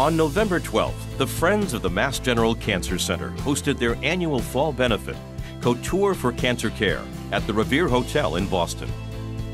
On November 12th, the Friends of the Mass General Cancer Center hosted their annual fall benefit, Couture for Cancer Care, at the Revere Hotel in Boston.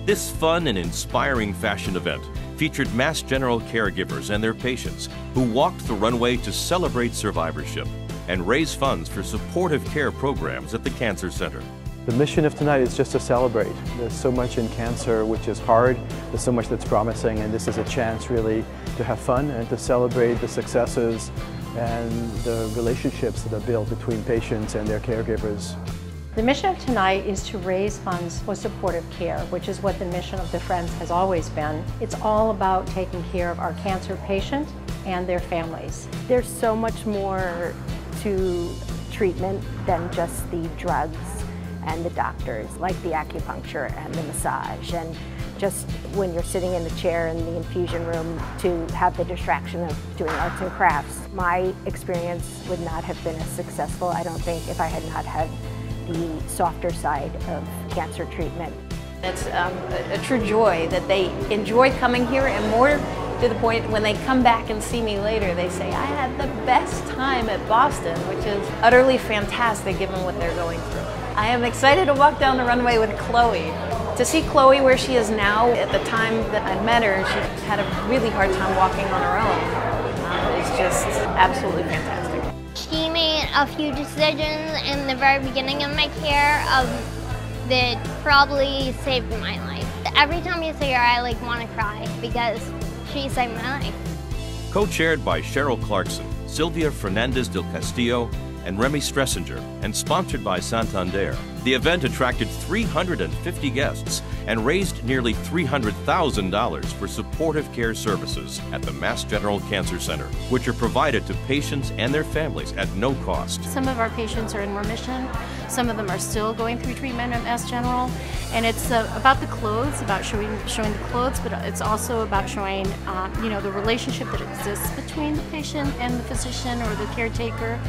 This fun and inspiring fashion event featured Mass General caregivers and their patients who walked the runway to celebrate survivorship and raise funds for supportive care programs at the Cancer Center. The mission of tonight is just to celebrate. There's so much in cancer which is hard, there's so much that's promising, and this is a chance really to have fun and to celebrate the successes and the relationships that are built between patients and their caregivers. The mission of tonight is to raise funds for supportive care, which is what the mission of the Friends has always been. It's all about taking care of our cancer patient and their families. There's so much more to treatment than just the drugs and the doctors, like the acupuncture and the massage. And just when you're sitting in the chair in the infusion room to have the distraction of doing arts and crafts. My experience would not have been as successful, I don't think, if I had not had the softer side of cancer treatment. It's um, a, a true joy that they enjoy coming here and more to the point when they come back and see me later, they say, I had the best time at Boston, which is utterly fantastic given what they're going through. I am excited to walk down the runway with Chloe. To see Chloe where she is now, at the time that I met her, she had a really hard time walking on her own. Um, it's just absolutely fantastic. She made a few decisions in the very beginning of my care of that probably saved my life. Every time you see her, I like want to cry because she saved my life. Co-chaired by Cheryl Clarkson, Sylvia Fernandez del Castillo, and Remy Stressinger, and sponsored by Santander. The event attracted 350 guests and raised nearly $300,000 for supportive care services at the Mass General Cancer Center, which are provided to patients and their families at no cost. Some of our patients are in remission, some of them are still going through treatment at Mass General, and it's uh, about the clothes, about showing showing the clothes, but it's also about showing, um, you know, the relationship that exists between the patient and the physician or the caretaker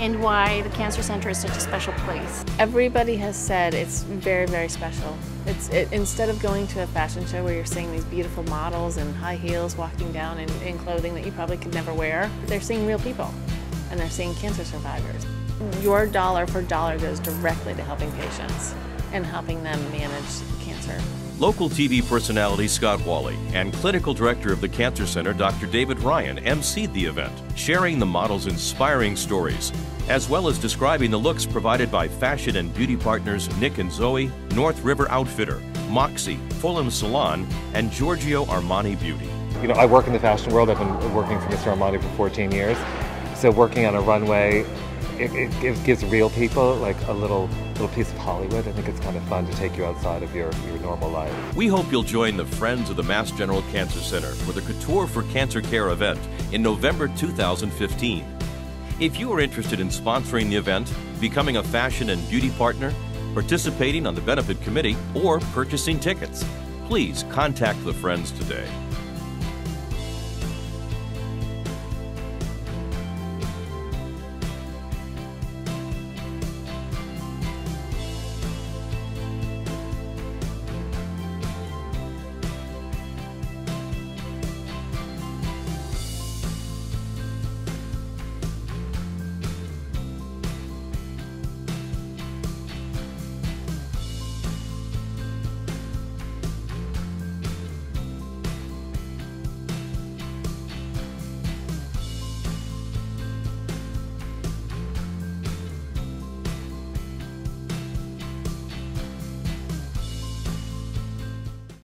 and why the Cancer Center is such a special place. Everybody has said it's very, very special. It's it, Instead of going to a fashion show where you're seeing these beautiful models and high heels walking down in, in clothing that you probably could never wear, they're seeing real people and they're seeing cancer survivors. Your dollar for dollar goes directly to helping patients and helping them manage cancer. Local TV personality Scott Wahle and clinical director of the Cancer Center, Dr. David Ryan, emceed the event, sharing the model's inspiring stories, as well as describing the looks provided by fashion and beauty partners Nick and Zoe, North River Outfitter, Moxie, Fulham Salon, and Giorgio Armani Beauty. You know, I work in the fashion world. I've been working for Mr. Armani for 14 years. So working on a runway it, it, it, gives real people like a little little piece of Hollywood. I think it's kind of fun to take you outside of your, your normal life. We hope you'll join the Friends of the Mass General Cancer Center for the Couture for Cancer Care event in November 2015. If you are interested in sponsoring the event, becoming a fashion and beauty partner, participating on the benefit committee, or purchasing tickets, please contact the Friends today.